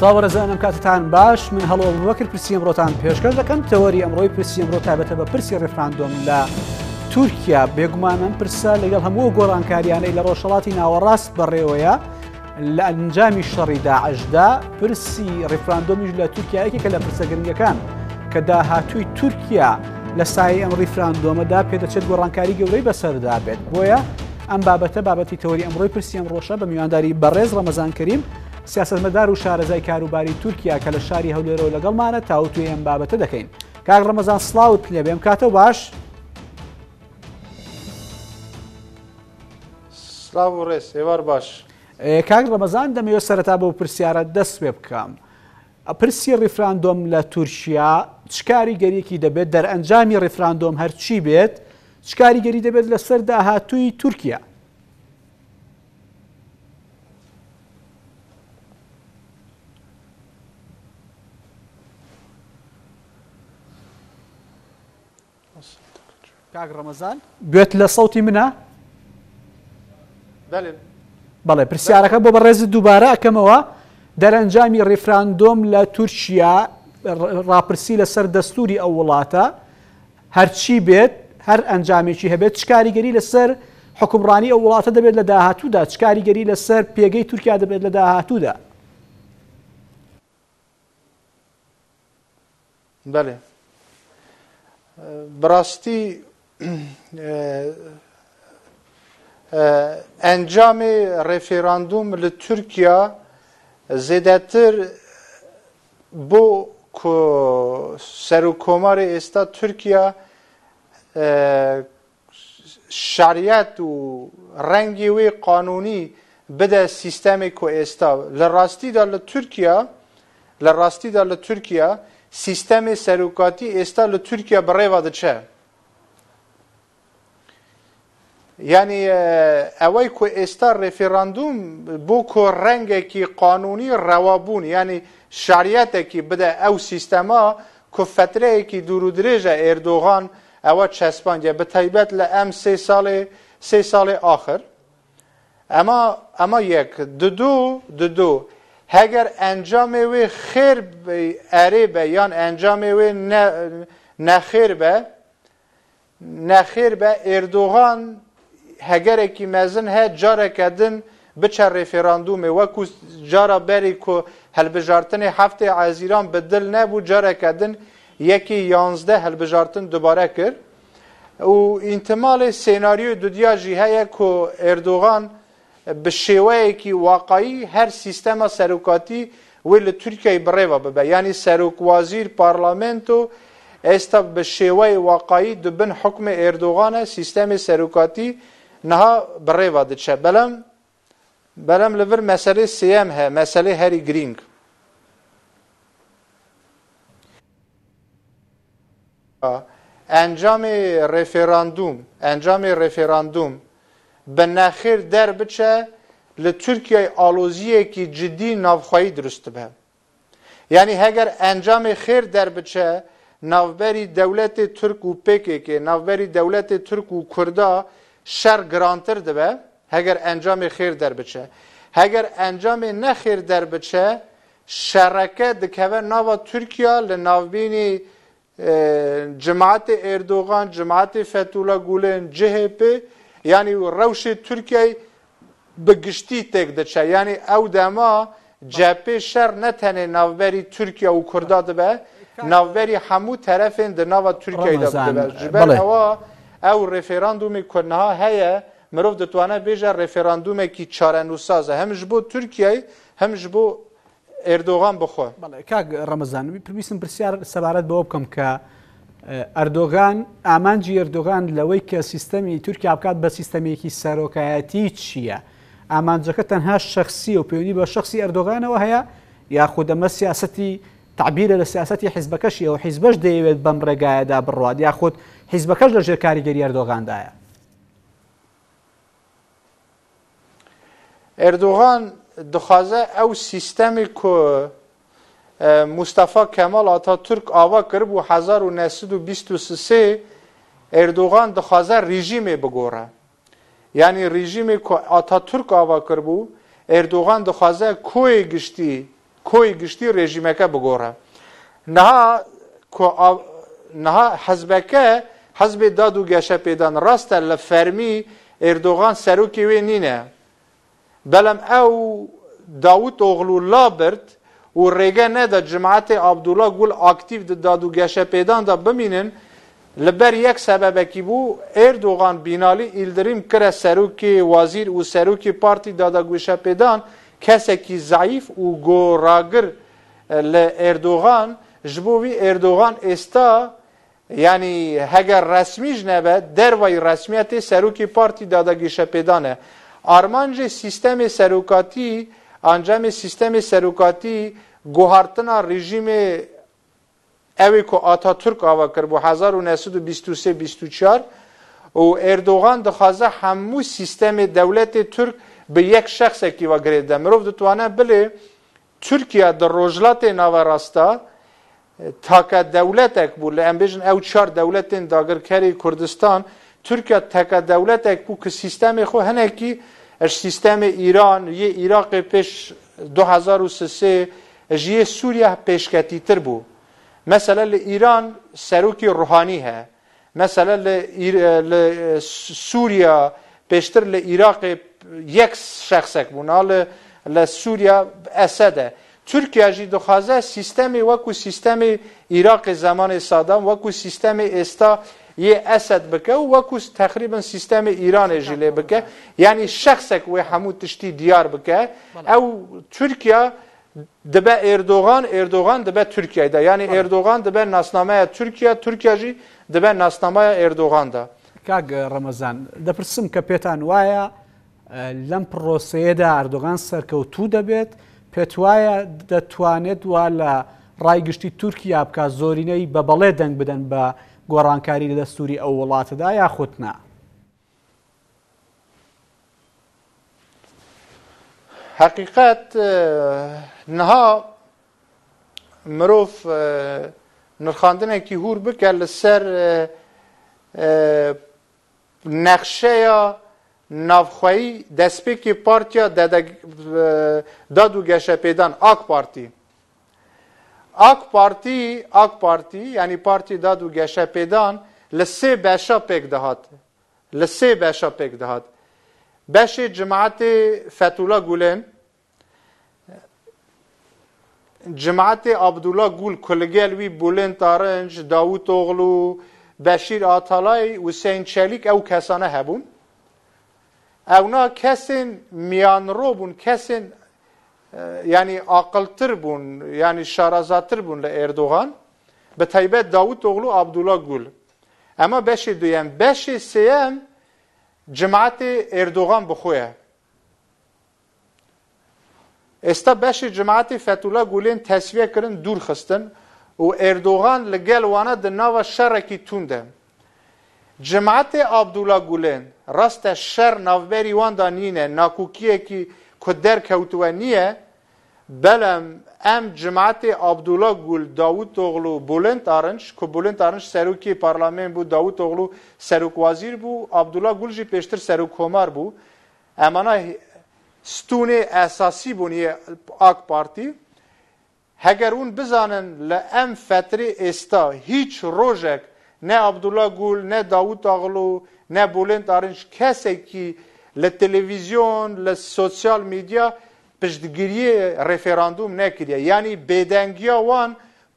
سلااو ڕزانم کاتتان باش من هەڵۆ وەکر پرسی ئەمڕۆتان پێشکەش دەکەم تەوەری ئەمڕۆی پرسی ئەمڕۆ تابەتە بە پرسی ڕفراندۆم لە تورکیا بێگومانم پرسە لەگەڵ هەموو گۆڕانکاریانەی لە ڕۆژەڵاتی ناوەڕاست بەڕێوەیە لە ئەنجامی شەڕی داعشدا پرسی ڕفراندۆمیش لە تورکیایەکێکە لە پرسەگرنگەکان کە داهاتووی تورکیا لە سای ئەم ڕیفراندۆمەدا پێدەچێت گۆڕانکاری گەورەی بەسەردا بێت بۆیە ئەم بابەتە بابەتی تەوەری ئەمڕۆی پرسی ئەم ڕۆشە بە میوانداری بەڕێز ڕەمەزان کردیم سیاستمەدار و شارەزای کاروباری تورکیا کە لە شاری هەولێرەوە لەگەڵمانە تاوتوێ ئەم بابەتە دەکەین کاک ڕەمەزان سلااوت لێ بێم کاتە باش سلااو و ڕێز هێوار باش کاک ڕەمەزان دەمەوێت سەرەتا بۆ پرسیارە دەست پێ بکەم پرسی ریفراندۆم لە تورکیا چکاری گەریکی دەبێت دەرئەنجامی ریفراندۆم هەرچی بێت چکاری گەری دەبێت لەسەر داهاتووی تورکیا کاک ڕەمەزان گوێت لە سەوتی منە بەڵێ پرسیارەکە بۆ بە ڕێز دووبارە ئەەکەمەوە دەرەنجامی ڕیفراندۆم لە تورکیا راپرسی لەسەر دەستوری ئەو وڵاتە هەرچی بێت هەر ئەنجامێکی هەبێت چکاریگەری لەسەر حکمڕانی ئەو وڵاتە دەبێت لە داهاتوودا چکاریگەری لەسەر پێگەی تورکیا دەبێت لە داهاتوودا بەێ بڕاستی انجام رفراندوم ل ترکیا زدتر بو کو سروکومار استا ترکیا شریعت و رنگی وی قانونی بده سیستم کو استا لراستی دال ترکیا لراستی دال ترکیا سیستم سروکاتی استا ل ترکیا برای واده چه یعنی ئەوەی کو ئێستا ڕێفێراندوم بۆ کۆ ڕەنگێکی قانونی ڕەوابوون یعنی شاریەتێکی بدە ئەو سیستەما کو فترەیەکی دوور و درێژە ئێردۆغان ئەوە چەسپانجە بە تایبەت لە ئەم سێ ساڵێ سێ ساڵێ آخر ئەمە ئەمە یەک ددوو ددوو هەگەر ئەنجامێ وێ خێر ئەرێ بە یان ئەنجامێ وێ نەخێر بە نەخێر بە ئێردۆغان هەگەرێکی مەزن هەیە جارێکە دن بچە ڕێفێراندومێ وەکو جارە بەری و هەلبژارتنی هەفتێ ئازیران بدل نەبوو جارێکە دن یەکی یانزدە هەلبژارتن دوبارە کرد و ئینتمالی سناریو دودیاژی هەیە و ئێردوغان bi şêweyekî waqayî her sîstema serokatî wê li Türkiye birêva bibe yanî serokwazîr parlamento êsta bi şêweyê waqayî dibin hukmê Erdoğanê sîstemê serokatî Niha bi rêva diçe belem belem li vir meselê sêyem he, meselê herî girîng. Encamê referandum, encamê referandum bi nexêr derbiçe li Tirkiyeyê aloziyekî cidî navxwayî durist dibe. Yani heger encamê xêr derbiçe navberî dewletê Türk û PKK, navberî dewletê Türk û Kurda شر گرانتر دبه هگر انجام خیر در بچه هگر انجام نه خیر در بچه شرکه دکوه ناوا ترکیه لناوبینی جماعت اردوغان جماعت فتولا گولن جهپ یعنی روش ترکیه به گشتی تک دچه یعنی او دما جبهه شر نه تنه ناوبری ترکیه و کردا دبه ناوبری همو طرفین د ناوا ترکیه دبه جبهه ئەو ڕێفێراندومی کوردنها هەیە مرۆڤ دەتوانێت بێژە ڕێفێراندومێکی چارەنووسازە هەمش بۆ تورکیای هەمش بۆ ئێردۆغان بخۆ کاک ڕەمەزانمی پرمیسم پرسیار سەبارەت بەوە بکەم کە ئەردۆغان ئامانجی ئەردۆغان لەوەی کە سیستەمی تورکیا بکات بە سیستەمێکی سەرۆکایەتی چییە؟ ئامانجەکە تەنها شخصی و پەیوەنی بە شخصی ئەردۆغانەوە هەیە یاخودەمە سیاستی تعبیرە لە سیاستی حیزبەکەشی ئەو حیزبەش دەیەوێت بەم ڕێگایەدا بڕات یا خۆت حیزبەکەش لە ژێر کاریگەری ئەردۆغاندایە ئەردۆغان دخوازە ئەو سیستەمی کو مستەفا کەمەڵ ئاتا تورک ئاوا کرد و 1923 ئەردۆغان دخوازە ریژیمێ بگۆڕە یعنی ریژیمی ئاتا تورک ئاوا کرد بوو ئەردۆغان دخوازە کۆی گشتی کۆی گشتی ڕێژیمەکە بگۆڕە نها نها حەزبەکە حەزبێ داد و گەشە پێدان ڕاستە لە فەرمی ئێردۆغان سەرۆکی وێ نینە بەلەم ئەو داوت ئۆغلو لا برد و ڕێگە نەدا جماعتێ عبدوڵا گوڵ ئاکتیو داد و گەشە پێداندا بمینن لەبەر یەک سەبەبەکی بوو ئێردۆغان بینالی ئیلدریم کرە سەرۆکی وازیر و سەرۆکی پارتی دادەگوێشە پێدان کەسێکی زعیف و گۆڕاگر لە ئێردۆغان ji bo vî Erdogan êsta yanî heger resmî ji nebe dervayî resmiyetê serokê partî dadagîşepêdan e. Arman jê sîstemê serokatî ancamê sîstemê serokatî guhartina rejîmê evê ku Atatürk ava kir bu hezar û nesud û bîst û sê bîst û çar û Erdogan dixwaze hemû sîstemê dewletê Türk به یک شخصێکی وەگرێت دە مرۆڤ دەتوانە بڵێ تورکیا دە ڕۆژلاتێ ناوەڕاستە تاکە دەولەتێک بوو لە ئەمبێژن ئەو چار دەولەتێن داگرکاری کوردستان تورکیا تەکە دەولەتێک بوو کە سیستەمی خۆ هەنێکی ئەش سیستەمی ئیران یە عراقی پێش 2023 ژیە سووریا پێشکەتی تر بوو مثللا لە ئیران سەرۆکی ڕوحانی هەیە مثللا لە سووریا پێشتر لە عێراقی یەک شخصێک بوونا لە لە سووریا ئەسەدە تورکیاژی دخوازە سیستەمی وەکو سیستەمی عێراقی زمانی سادام وەکو سیستەمی ئێستا یه ئەسد بکە و وەکو تقریبن سیستەمی ئیرانێژی لێ بکە ینی شخصێک وێ هەموو تشتی دیار بکە ئەو تورکیا دەبە ئێردۆغان ئێردۆغان دەبە تورکیایدا ینی ئێردۆغان دەبە ناسنامەیە تورکیا تورکیاژی دەبە ناسنامەیە ئێردۆغاندا. کاگ ڕەمەزان دەپرسم کە پێتان وایە لەم پرۆسەیەدا ئاردۆغان سەرکەوتوو دەبێت پێت وایە دەتوانێت وا لە ڕایگشتی تورکیا بکە زۆرینەی بە بەڵێ دەنگ بدەن بە گۆڕانکاری لە دەستوری ئەو وڵاتەدا یاخوتنا. حقیقت نها مرۆڤ نرخاندنێکی هور بکە لەسەر نقشه نافخوایی دسپیکی پارتیا دادو گشه پیدان آک پارتی آک پارتی آک پارتی یعنی پارتی دادو گشه پیدان لسه بشا پیک دهات لسه بشا پیک دهات بش جماعت فتولا گولن جماعت عبدالله گول کلگل وی بولن تارنج داوت اوغلو بشیر آتالای حسین چلیک او کسانه هبون اونا کسین میان رو بون کسین یعنی عاقلتر بون یعنی شارازاتر بون لاردوغان به تایبت داوود اوغلو عبدالله گل اما بشی دویم بشی سیم جماعت اردوغان بخویه استا بشی جماعت فتولا گولین تصویه کرن دور خستن و اردوغان لگل وانه د ناو شر کی تونده جماعت عبدالله گولن راست شر ناوبری وان دانینه ناکوکیه کی کدر کوتوانیه بلم ام جماعت عبدالله گل داوود اوغلو بولند آرنج که بولند آرنج سروکی پارلمان بود داوود اوغلو سروک وزیر بود عبدالله گل جی پیشتر سروک همار بود امانا ستون اساسی بونیه آک پارتی هەگەر اون بزانن لە ئەم فتری ئێستا هیچ ڕۆژێک نە عبدوڵە گول نە داوت ئاغلو نە بولێن تارنج کەسێکی لە تەلەڤیزیۆن لە سوسیال میدیا پشتگیری ڕێفێراندوم نەکردە ینی بێدەنگیا وان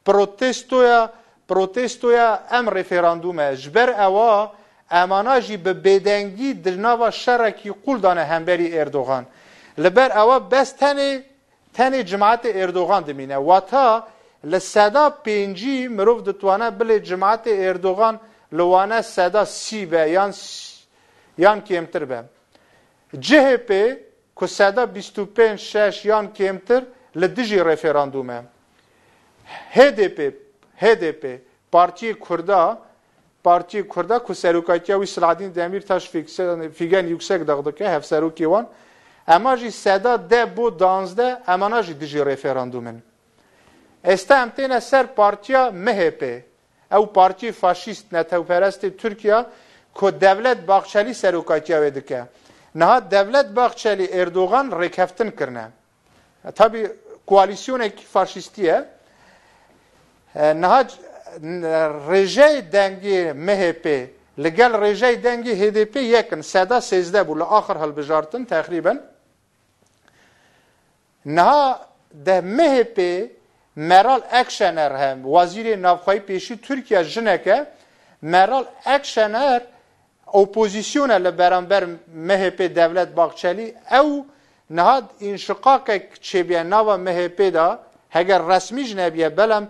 پرۆتستۆە پرۆتستۆە ئەم ڕێفێراندومە ژبەر ئەوە ئەماناژی بە بێدەنگی دناوە شەڕێکی قولدانە هەمبەری ئێردۆغان لەبەر ئەوە بەستەنێ تنه جماعت اردوغان دمینه و تا لسدا پینجی مروف دتوانه بله جماعت اردوغان لوانه سدا سی به یان یان کمتر به CHP کو سدا 25 6 یان کمتر لدجی رفراندومه HDP HDP Parti Kurda Parti Kurda ku serokatiya ve Selahattin Demirtaş figen yüksek dağdaki hef serokivan Ama jî seda de bu danzde emana jî dijî referandumin. Esta em têne ser partiya MHP. Ew partiî faşîst netewperestê Tirkiya ku devlet Baxçelî serokatiya wê dike. Niha devlet Baxçelî Erdogan rêkeftin kirine. Tabi koalisyonekî faşîstî ye. Niha rêjeyê dengê MHP li gel rêjeyê dengê HDP yekin seda sêzde bû li axir hilbijartin texrîben نها ده MHP مرال اکشنر هم وزیر نافخای پیشی ترکیه جنکه مرال اکشنر اپوزیسیون لبرانبر MHP دولت باقچلی او نهاد انشقاق چبیه ناو MHP دا هگر رسمی جنبیه بلم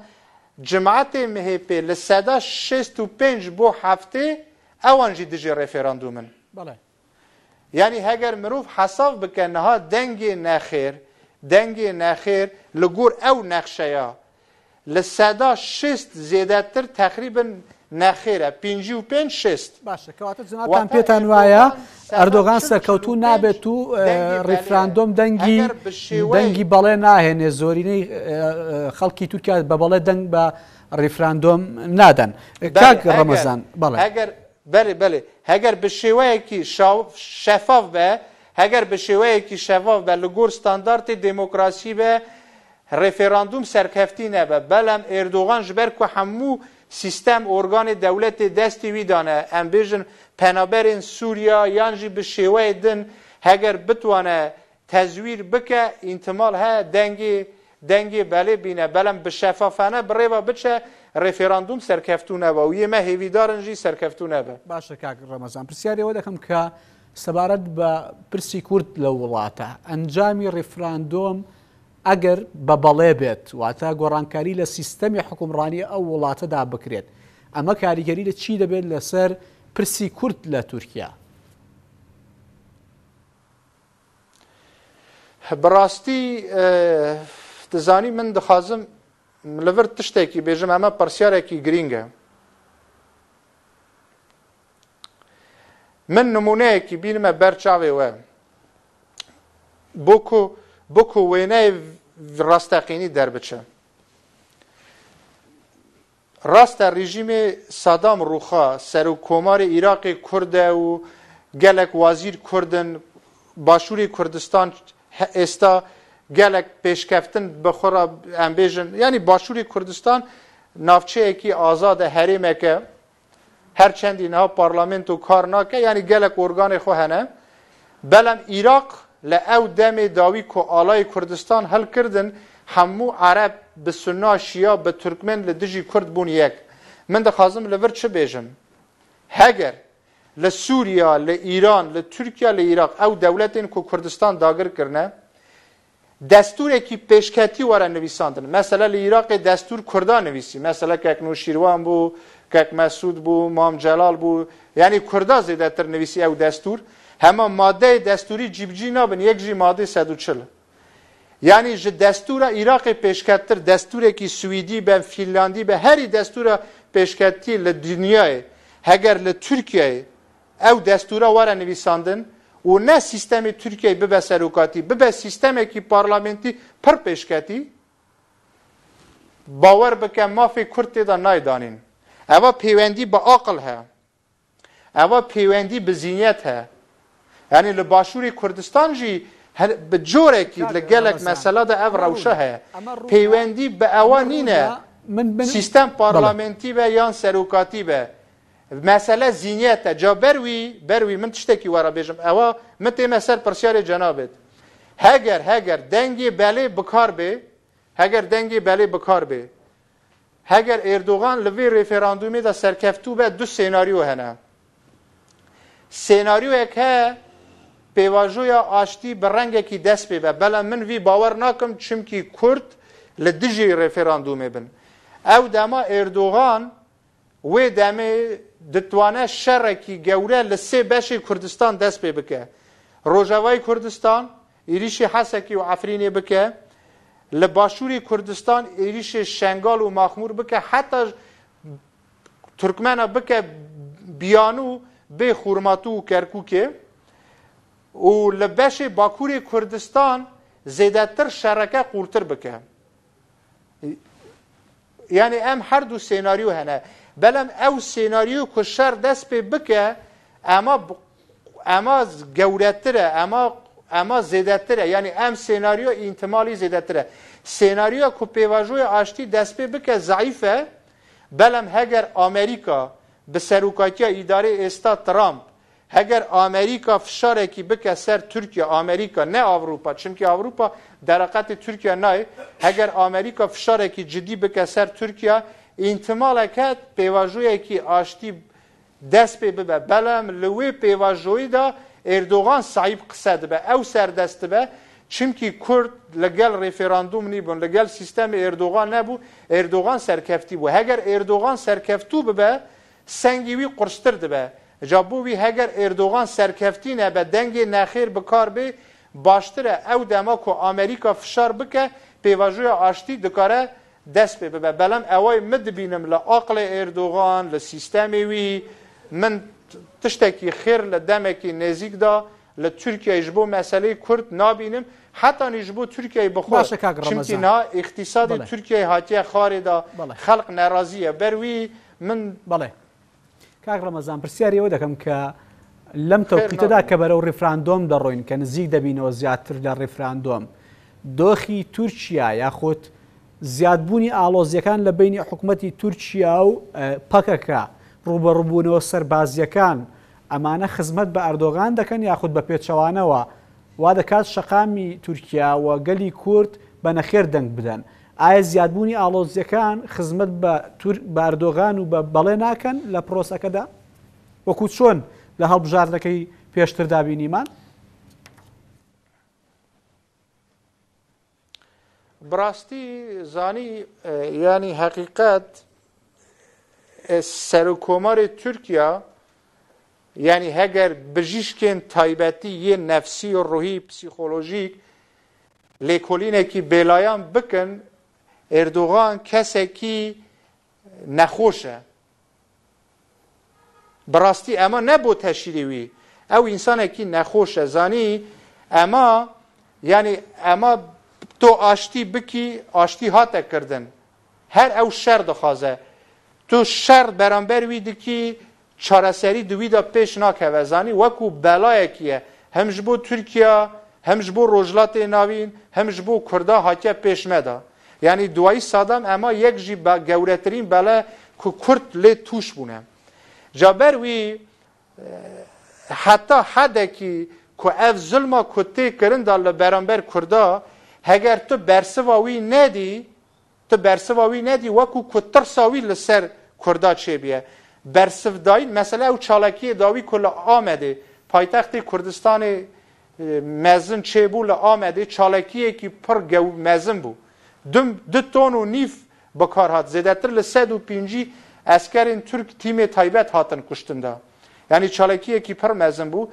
جماعت MHP لسدا 65 بو هفته اوان جی دجی رفراندومن بله یعنی هگر مروف حساب بکن نها دنگ نخیر دەنگێ ناخێر لە گۆر ئەو نەخشەیە لە سەدا شست زێداتر تقریبن ناخێرە پێ و پێ شست باشەکەواتەتان پێتان وایە ئەردۆغان سەرکەوتو نابێت و ڕیفراندۆم دەنگی دەنگی بەڵێ ناهێنێ زۆرینەی خەڵکی تورکیا بە بەڵێ دەنگ بە ڕیفراندۆم نادەن کاک ڕەمەزان بەڵێ بەێ بەێ هەگەر بە شێوەیەکی شەفاف بە هەگەر بە شێوەیەکی شەواف بە لە گۆر ستانداردی دموکراسی بە ڕێفێراندوم سەرکەفتی نەبە بەلەم ئێردۆغان ji ber ku hemû سیستم ئۆرگانی دەولەتی دەستی ویدانە ئەم بێژن پەنابەرین سووریا یان jî bi şێوەیە din هەگەر bitwane tezwîr bike ئینتمال هەیە dengê dengê belê bîne بەلەم bi şefafane birêva biçe ڕێفێراندوم سەرکەفتو نەبە و یێمە هێویدارنجی سەرکەفتو نەبە باشە کاک ڕەمەزان پرسیارەوە دەکەم کە سەبارەت بە پرسی کورد لە وڵاتە ئەنجامی ڕێفراندۆم ئەگەر بە بەڵێ بێت واتە گۆڕانکاری لە سیستەمی حکومڕانی ئەو وڵاتەدا بکرێت ئەمە کاریگەری لە چی دەبێت لەسەر پرسی کورد لە تورکیا بڕاستی دەزانی من دەخوازم لەڤر تشتێکی بێژم ئەمە پرسیارێکی گرینگە من نمونەیەکی بینمە بەرچاوێوە بۆکو بکو وێنەی ڕاستەقینی دەربچە ڕاستە ریژیمی سادام ڕوخا سەر و کۆماری عیراقی کووردە و گەلک وازیر کوردن باشووری کوردستان ئێستا gelek peşkeftin bexora em bêjin yani başûrê Kurdistan navçeyekî azade herêmeke her çendî niha parlamento kar nake yani gelek organê xwe hene belem Iraq li ew demê dawî ku alayê Kurdistan hel kirdin hemû Arab bi sunna şiya bi Türkmen li dijî Kurd bûn yek min dixwazim li vir çi bêjim heger li Sûriya li Îran li Tirkiya li Iraq ew dewletên ku Kurdistan dagir kirine دستورێکی پێشکەتی وەرە نویساندن مەسەلە لە عراقی دەستور کووردا نویسی مەسەلە کەک نوشیروان بوو کەک مەسوود بوو مام جەلال بوو یعنی کووردا زیدەتر نویسی ئەو دەستور هەمە مادەی دەستوری جیبجی نابن یەکژی مادەی سەدوچل یعنی ji دەستورە عراقی پێشکەتتر دەستورێکی سوئدی بە فیللاندی بە هەری دەستورە پێشکەتی لە دنیای هەگەر لە تورکیای ئەو دەستورە وەرە نویساندن و نه سیستم ترکیه ببه سروکاتی ببه سیستم که پارلمنتی پر پیشکتی باور بکن مافی کرد دا نایدانین اوا پیوندی با عقل ها اوا پیوندی به زینیت ها یعنی لباشوری کردستان جی به جوره که لگلک مسئله دا او روشه ها پیوندی به اوانینه سیستم پارلمنتی به یا سروکاتی به مسئله زینیت جا بروی بروی من تشتکی ورا بیجم اوا من تیمه سر پرسیار جنابت هگر هگر دنگی بله بکار بی هگر دنگی بله بکار بی هگر اردوغان لوی ریفراندومی دا سرکفتو به دو سیناریو هنه سیناریو یک ها پیواجویا آشتی به رنگ کی دست بی بله من وی باور ناکم چمکی کرد لدجی ریفراندومی بن او دما اردوغان وی دمه دتوانه شرکی گەورە لە سێ بەشی کوردستان دەست پێ بکە ڕۆژاوای کوردستان ئیریشی حەسەکی و ئەفرینێ بکە لە باشووری کوردستان ئێریشی شنگال و ماخمور بکە حتەش تورکمەە بکە بیان و بێ خوورمات و کەرکووکێ و لە بەشی باکووری کوردستان زێدەتر شەرەکە قورتر بکە. یعنی ئەم هەردوو سێناریو هەنە بەلام ئەو سێناریو کو شەر دەست پێ بکە ئەمە ئەمە گەورەترە ئەمە ئەمە زێدەترە ینی ئەم سێناریۆ ئینتمالی زێدەترە سێناریۆ کو پێواژۆی ئاشتی دەست پێ بکە زعیفە بەلام هەگەر ئامریکا بە سەرروکاتیە ئیداری ئێستا ترامپ هەگەر ئامریکا فشارێکی بکە سەر تورکیا ئامریکا نە ئاوروپا چونکی ئاوروپا دەرەقەتی تورکیا نای هەگەر ئامریکا فشارێکی جدی بکە سەر تورکیا احتمال کرد پیواجوی که آشتی دست پی ببه بلم لوی پیواجوی دا اردوغان صعیب قصد به او سردست به چمکی کرد لگل ریفراندوم نی بون لگل سیستم اردوغان نبو اردوغان سرکفتی بو هگر اردوغان سرکفتو ببه سنگیوی قرستر دبه جابو وی هگر اردوغان سرکفتی نه به دنگ نخیر بکار به باشتره او دما کو امریکا فشار بکه پیواجوی آشتی دکاره دەست پێ ببە بەلەم ئەوەی مدبینم لە ئاقلی ئێردۆغان لە سیستەمێوی من تشتێکی خێر لە دەمێکی نێزیکدا لە تورکیاش بۆ مەسلەی کورد نابینم حتانیش بۆ تورکیای بخۆشنا اقتصادی تورکیای هاتیە خارێدا خەلق ناراازیە بەروی من بڵێ کاک ڕەمەزان پرسیارەوە دەکەم کە لەم تەوقیتەدا کە بەرەو ڕفراندۆم دەڕۆین کە نزیک دەبینەوە زیاتر لە ڕفراندۆم دۆخی تورکیا یاخۆت زیادبوونی ئالۆزیەکان لە بینی حکوومەتی تورکیا و پەکەکە ڕوبەڕبوونەوە سەربازیەکان ئەمانە خزمەت بە ئەردۆغان دەکەن یاخود بە پێچەوانەوە وا دەکات شەقامی تورکیاوە گەلی کورد بە نەخێر دەنگ بدەن ئایا زیادبوونی ئالۆزیەکان خزمەت بە باردۆغان و بە بەڵێ ناکەن لە پرۆسەکەدا وەکو چۆن لە هەڵبژاردەکەی پێشتر دابینیمان؟ براستی زانی یعنی حقیقت سرکومار ترکیه یعنی هگر بجیشکن تایبتی یه نفسی و روحی پسیخولوژیک لیکولینه که بلایان بکن اردوغان کسی که نخوشه براستی اما نبو تشیریوی او انسان که نخوشه زانی اما یعنی اما تو آشتی بکی آشتی هات کردن هر او شر دخوازه تو شر برانبر وی دکی چارەسەری دویدا پێش ناکەوە زانی وەکو بەلایەکیە هەمش بۆ تورکیا هەمش بۆ ڕۆژلاتێ ناوین هەمش بۆ کووردا هاکە پێشمەدا یعنی دوایی سادام ئەما یەکژی بە گەورەترین بەلە کو کورت لێ توش بوونە جابەر وی حتا حدێکی کو ئەف زلما کو تێکردندا لە بەرامبەر کووردا هەگەر تو بەرسواوی نەدی تو بەرسواوی نەدی وەکو کوترساوی لەسەر کوردا چێبیە بەرسفداین مەسلە و چاڵکی داوی کو لە ئامەدێ پایتەختی کوردستانی مەزن چێبوو لە ئامەدێ چاڵکیەکی پڕ گەو مەزن بوو دو تۆن و نیف بەکار هات زێدەتر لە 150 ئەسکەرین تورک تیمێ تایبەت هاتن کوشتندا یعنی چاڵکیەکی پڕ مەزن بوو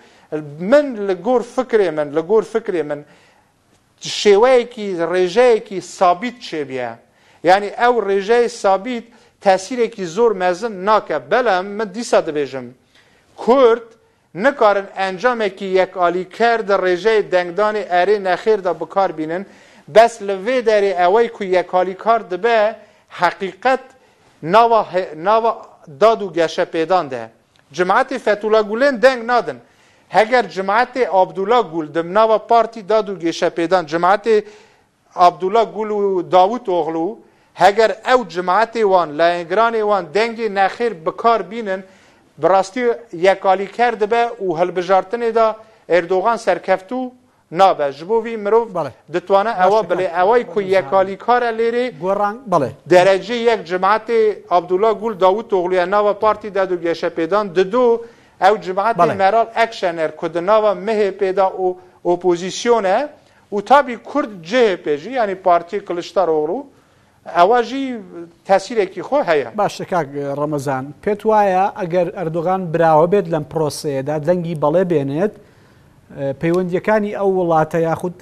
من لە گۆر فکرێ من لە گۆر فکرێ من شێوەیەکی ڕێژەیەکی سابیت چێبیە یعنی ئەو ڕێژەیە سابیت تەسیرێکی زۆر مەزن ناکە بەلام من دیسا دەبێژم کورد نکارن ئەنجامێکی یەکعالی کرد ڕێژەی دەنگدانی ئەرێ نەخێردا بکار بینن بەس لە وێ دەرێ ئەوەی کو یەکالی کار دەبێ حقیقت ناوە داد و گەشە پێدان دە جماعتی فەتولا گولێن دەنگ نادن هەگەر جماعتێ ئابدولا گول دمناوە پارتی داد و گێشەپێدان جماعتێ ئابدولا گول و داوت ئۆغلو هەگەر ئەو جماعتێ وان لایەنگرانێ وان دەنگی نەخیر بکار بینن بڕاستی یەکالی کرد بە و هەلبژارتنێدا ئێردۆغان سەرکەفت و نابە ژبووی مرۆڤ دتوانە ئەوە بڵێ ئەوەی کو یەکالی کارە لێرێ دەرەجێ یەک جماعتێ ئابدولا گول داوت تۆغلیە ناوە پارتی داد و گێشەپێدان ددو ew cemaetê meral ekşener ku di nava MHP da û opozîsyone e û tabî Kurd CHP jî yanî Partiye Kilişdaroğlu ewa jî tesîrekî xwe heye. Baş Remezan pêt waye eger Erdogan birawe bêt lem proseyeda dengî belê bênet, پەیوەندیەکانی ئەو وڵاتە یاخود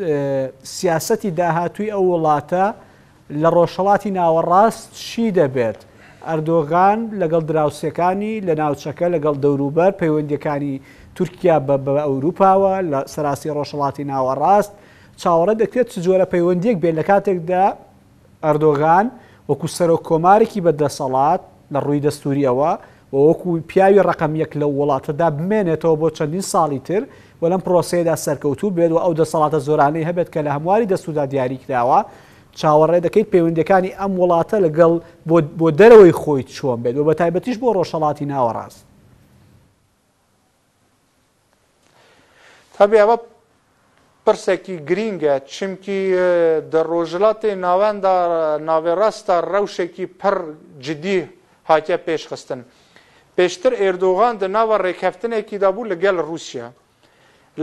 سیاسەتی داهاتوی ئەو وڵاتە لە ڕۆژەڵاتی ناوەڕاست چی دەبێت ئەردۆغان لەگەڵ دراوسەکانی لە ناوچەکە لەگەڵ دەوروبەر پەیوەندیەکانی تورکیا بە ئەوروپاوە لە سەراسی ڕۆژەڵاتی ناوەڕاست چاوەڕە دەکرێت جۆرە پەیوەندیەک بێت لە کاتێکدا ئەردۆغان وەکو سەرۆک کۆمارێکی بەدەسەڵات لە ڕووی دەستوریەوە وەکو پیاوی ڕقم یەک لە وڵاتەدا بمێنێتەوە بۆ چەندین ساڵی تر وەلم پرۆسەیەدا سەرکەوتوو بێت و ئەو دەسەڵاتە زۆرانەی هەبێت کە لە هەمواری دەسودا دیاری کراوە چاوەڕێ دەکەیت پەیوەندەکانی ئەم وڵاتە لەگەڵ بۆ دەرەوەی خۆی چۆن بێت و بە تایبەتیش بۆ ڕۆژەڵاتی ناوەڕاست تابیەوە پرسێکی گرینگە چمکی دە ڕۆژلاتی ناوەندا ناوێڕاستە ڕەوشێکی پڕ جدی هاتیە پێشخستن. پێشتر ئێردۆغان دە ناوە ڕێکەفتنێکی دابوو لەگەل رووسیا.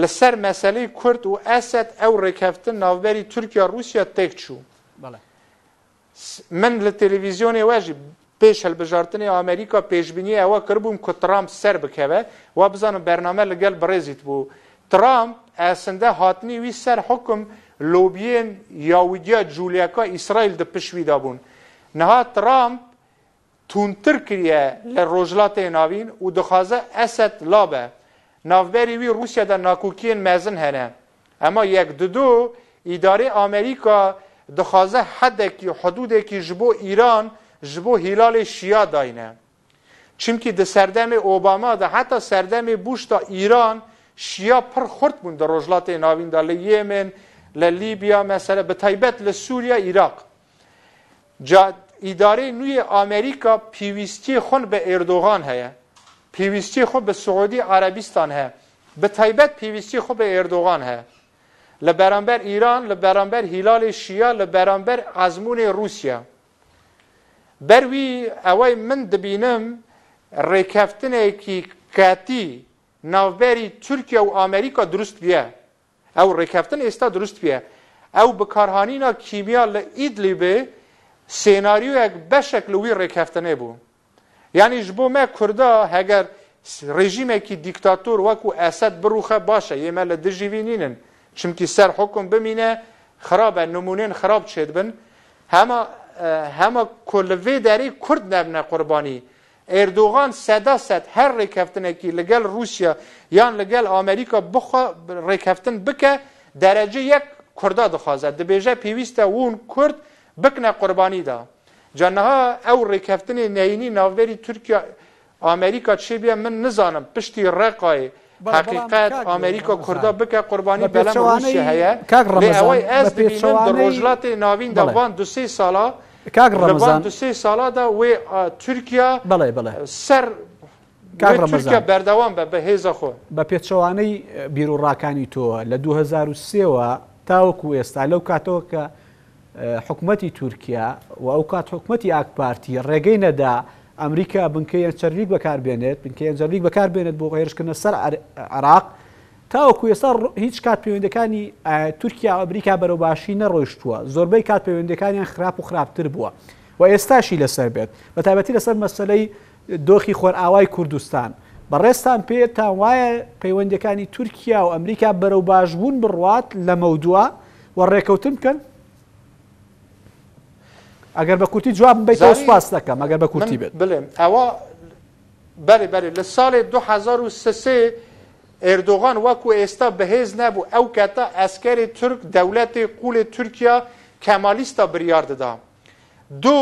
لەسەر مەسلەی کورد و ئەسد ئەو ڕێکەفتن ناوبەری تورکیا رووسیا تێک چوو. بله من لە تەلەڤیزیۆنێ واژی پێش هەلبژارتنی ئەمریکا پێشببینی ئەوە کردبووم کو ترامپ سەر بکەوە و بزانم بەرنامە لەگەل بڕێزیت بوو ترامپ ئەسندە هاتنی وی سەر حکم لۆبیێن یاودیا جوولەکە ئیسرائیل دە پشویدا بوون نەها ترامپ تونتر کریە لە ڕۆژلاتێ ناوین و دخوازە ئەسد لابە ناوبەری وی رووسیادا ناکوکیین مەزن هەنە ئەمە یەک ددو ئیداری ئەمریکا dixwaze hedekî hudûdekî ji bo îran ji bo hîlalê şiya dayne çimkî di serdemê obama da heta serdemê buş da îran şiya pir xurt bûn di rojlatê navîn da li yemen li libya mesele bi taybet li sûriya îraq ca îdarê nûyê amerîka pîwîstiyê xwe bi erdogan heye pîwîstiyê xwe bi siûdî arabîstan heye bi taybet pîwîstiyê xwe bi erdogan heye لبرانبر ایران لبرانبر هلال شیعه لبرانبر ازمون روسیا بروی اوای من دبینم ریکفتنه کی کاتی ناوبری ترکیه و امریکا درست بیه او ریکفتن استا درست بیه او بکارهانینا کیمیا ل ایدلیب سیناریو یک بشک لوی ریکفتنه بو یعنی جبو ما کردا اگر رژیم کی دیکتاتور وکو اسد بروخه باشه یمه ل دجیوینینن چمکی سر حکم بمینه خرابه نمونین خراب چید بن همه همه کلوی داری کرد نبنه قربانی اردوغان صدا صد هر ریکفتنه کی لگل روسیا یان لگل آمریکا بخوا ریکفتن بکه درجه یک کردا دخوازد دبیجه پیویسته اون کرد بکنه قربانی دا جنها او ریکفتن نینی ناوری ترکیه آمریکا چی بیا من نزانم پشتی رقای حقیقت ئەمریکا کووردا بکە قوربانی بەلەوانەی هەیە ئەوەی ئەس ڕۆژلاتی ناوین داوان دو سێ ساڵا کاک ڕەمەزان دو سێ ساڵادا وێ تورکیا بڵێ بڵێ سەر بەردەوام بە بەهێزە خۆ بە پێچەوانەی بیرروڕاکانی تۆوە لە 2023ەوە تاوەکو ئێستا لەو کاتەوە کە حکوومەتی تورکیا و ئەو کات حکوومەتی ئاکپارتی ڕێگەی نەدا ئەمریکا بنکەی ئەنجەرلیک بەکاربێنێت بنکەی ئەنجەرلیک بەکاربێنێت بۆ هێرشکردنە سەر عراق تاوەکو ێستا هیچ کات پەیوەندەکانی تورکیا ئەمریکا بەرەو باشی نەڕۆیشتووە زۆربەی کات پەیوەندەکانیان خراپ و خراپتر بووە و ئێستاشی لەسەر بێت بە تایبەتی لەسەر مەسلەی دۆخی خۆرئاوای کوردستان بەڕێستان پێ تا وایە پەیوەندەکانی تورکیا و ئەمریکا بەرەو باشبوون بڕوات لە مەودووە و ڕێکەوتن بکەن ئەگەر بە کورتی جواب بیت سپاس دەکەم ئەگەر بە کورتی بێت بڵێم ئەوە بەێ بەێ لە ساڵی 2023 ئێردۆغان وەکو ئێستا بەهێز نەبوو ئەو کەتە ئەسکەری ترک دەولەتی قولی تورکیا کەمالیستا بریار دەدا دو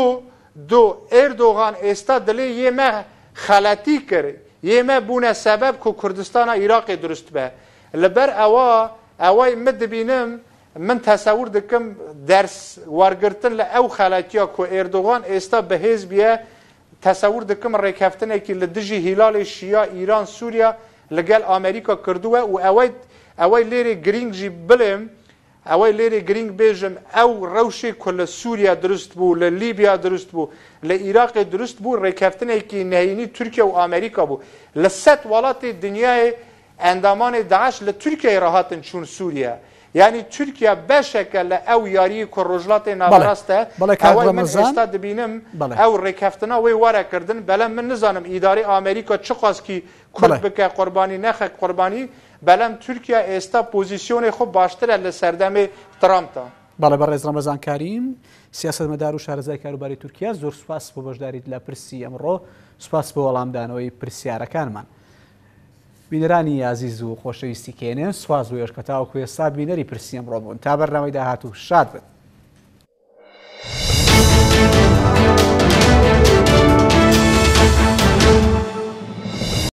دو ئێردۆغان ئێستا دلێ یێمە خەلەتی کرد یێمە بوونە سەبەب کو کوردستانە عیراقی دروست بە لەبەر ئەوە ئەوەی من دەبینم من تەسەور دەکەم دەرس وارگرتن لە ئەو خەلاتیا کۆ ئێردۆغان ئێستا بەهێز بیە تەسەور دەکەم ڕێککەفتنێکی لە دژی هیلالی شییا ئیران سووریا لەگەل ئامریکا کردووە و ئەوەی ئەوەی لێرێ گرنگجی بڵێم ئەوەی لێرێ گرنگ بێژم ئەو ڕەوشی کە لە سووریا دروست بوو لە لیبیا دروست بوو لە عیراقی دروست بوو ڕێککەفتنێکی نهینی تورکیا و ئامریکا بوو لە سەد وڵاتی دنیای ئەندامانی داعش لە تورکیای ڕاهاتن چون سووریا. یعنی تورکیا بەشێکە لە ئەو یاری کوڕژلاتی ناڕاستە بەڵێ من ئێستا دەبینم ئەو ڕێککەفتنا وی وەرەکردن بەلە من نزانم ئیداری ئامریکا چ خواستکی کورد بکە قوربانی نەخە قوربانی بەلەم تورکیا ئێستا پۆزیسیۆنی خۆ باشترە لە سەردەمی ترامتا. بەڵێ بە ڕێز ڕەمەزان کاریم سیاست مەدار و شارزای کاروباری تورکیا زۆر سوپاس بۆ بەشداریت لە پرسی ئەمڕۆ سوپاس بۆ وەڵامدانەوەی پرسیارەکانمان. بینەرانی یازیز و خۆشەویستی کێنێن سواز و ێشکە تاو کوێستا بینەری پرسیەم ڕۆبوون تا بەرنەوەی داهات و شاد بن.